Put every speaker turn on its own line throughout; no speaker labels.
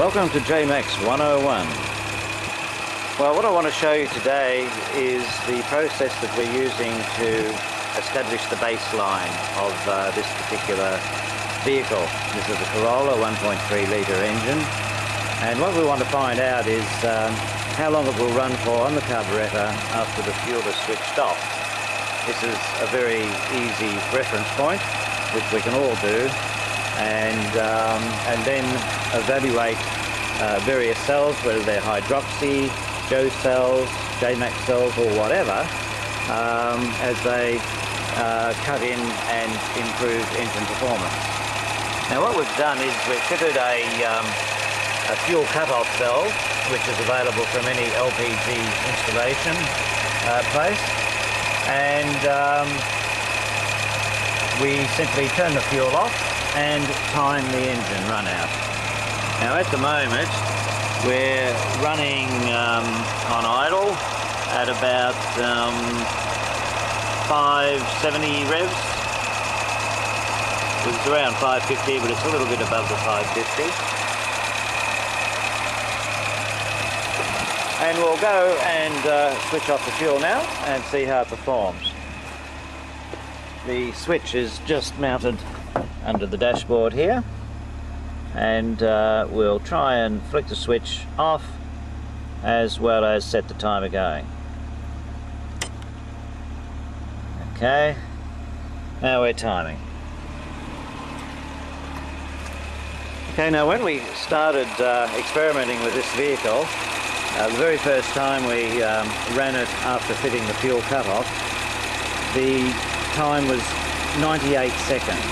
Welcome to JMax 101. Well, what I want to show you today is the process that we're using to establish the baseline of uh, this particular vehicle. This is a Corolla 1.3 litre engine and what we want to find out is um, how long it will run for on the carburettor after the fuel is switched off. This is a very easy reference point which we can all do and, um, and then evaluate uh, various cells, whether they're hydroxy, Joe cells, JMax cells or whatever, um, as they uh, cut in and improve engine performance. Now what we've done is we've fitted a, um, a fuel cut-off cell which is available from any LPG installation uh, place and um, we simply turn the fuel off and time the engine run out. Now at the moment we're running um, on idle at about um, 570 revs. It's around 550 but it's a little bit above the 550. And we'll go and uh, switch off the fuel now and see how it performs. The switch is just mounted under the dashboard here and uh, we'll try and flick the switch off as well as set the timer going. Okay, now we're timing. Okay, now when we started uh, experimenting with this vehicle, uh, the very first time we um, ran it after fitting the fuel cutoff, the time was 98 seconds.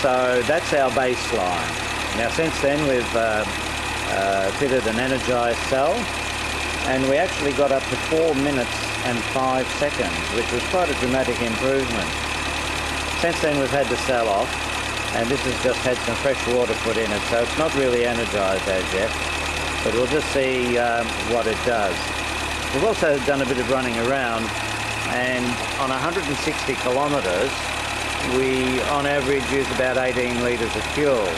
So that's our baseline. Now since then we've uh, uh, fitted an energized cell and we actually got up to 4 minutes and 5 seconds which was quite a dramatic improvement. Since then we've had the cell off and this has just had some fresh water put in it so it's not really energized as yet but we'll just see um, what it does. We've also done a bit of running around and on 160 kilometres we on average use about 18 litres of fuel.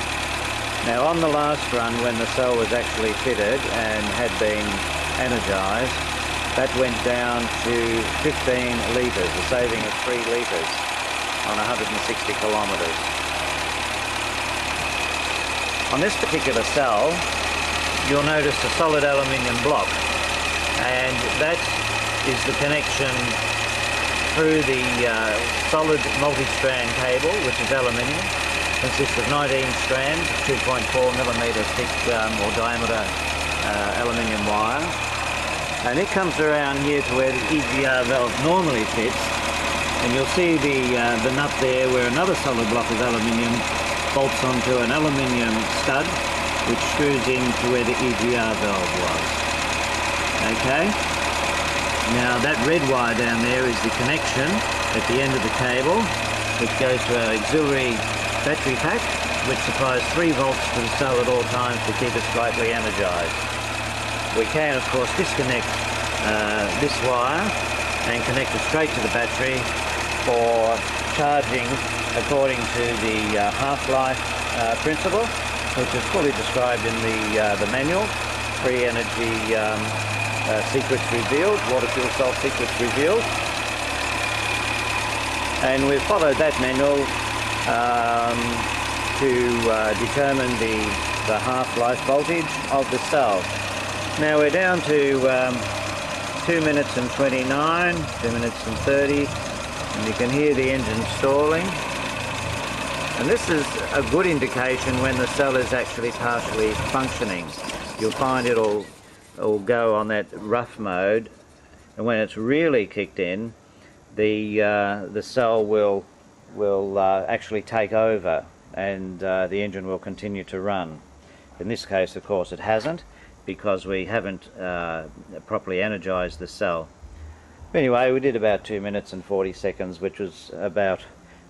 Now on the last run when the cell was actually fitted and had been energised that went down to 15 litres, a saving of 3 litres on 160 kilometres. On this particular cell you'll notice a solid aluminium block and that is the connection through the uh, solid multi-strand cable, which is aluminium, consists of 19 strands, 2.4 millimetre thick um, or diameter uh, aluminium wire, and it comes around here to where the EGR valve normally fits, and you'll see the uh, the nut there where another solid block of aluminium bolts onto an aluminium stud, which screws into where the EGR valve was. Okay. Now that red wire down there is the connection at the end of the cable which goes to our auxiliary battery pack which supplies 3 volts to the cell at all times to keep it slightly energized. We can of course disconnect uh, this wire and connect it straight to the battery for charging according to the uh, half-life uh, principle which is fully described in the, uh, the manual, free energy um, uh, secrets revealed, water fuel cell secrets revealed. And we've followed that manual um, to uh, determine the, the half-life voltage of the cell. Now we're down to um, 2 minutes and 29, 2 minutes and 30, and you can hear the engine stalling. And this is a good indication when the cell is actually partially functioning. You'll find it'll will go on that rough mode and when it's really kicked in the uh, the cell will will uh, actually take over and uh, the engine will continue to run. In this case of course it hasn't because we haven't uh, properly energized the cell. Anyway we did about 2 minutes and 40 seconds which was about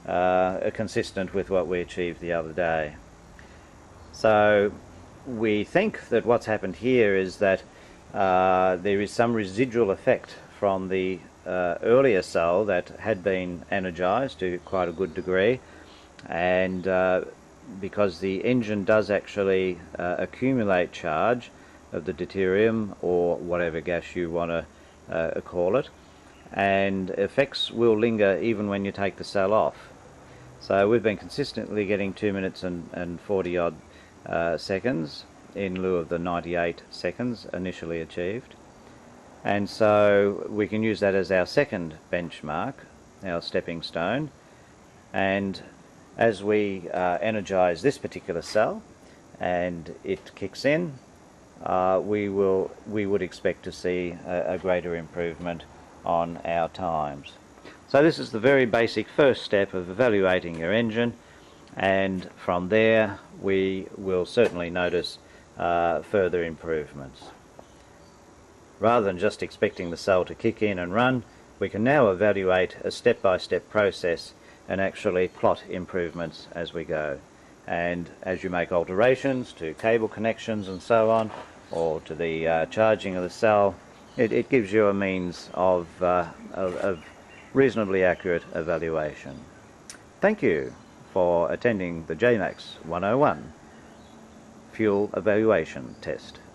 uh, consistent with what we achieved the other day. So we think that what's happened here is that uh, there is some residual effect from the uh, earlier cell that had been energized to quite a good degree. And uh, because the engine does actually uh, accumulate charge of the deuterium or whatever gas you want to uh, call it. And effects will linger even when you take the cell off. So we've been consistently getting 2 minutes and, and 40 odd seconds in lieu of the 98 seconds initially achieved. And so we can use that as our second benchmark, our stepping stone. And as we uh, energize this particular cell and it kicks in, uh, we will we would expect to see a, a greater improvement on our times. So this is the very basic first step of evaluating your engine and from there we will certainly notice uh, further improvements. Rather than just expecting the cell to kick in and run, we can now evaluate a step-by-step -step process and actually plot improvements as we go. And as you make alterations to cable connections and so on, or to the uh, charging of the cell, it, it, gives you a means of, uh, of, of reasonably accurate evaluation. Thank you for attending the JMAX 101 Fuel Evaluation Test.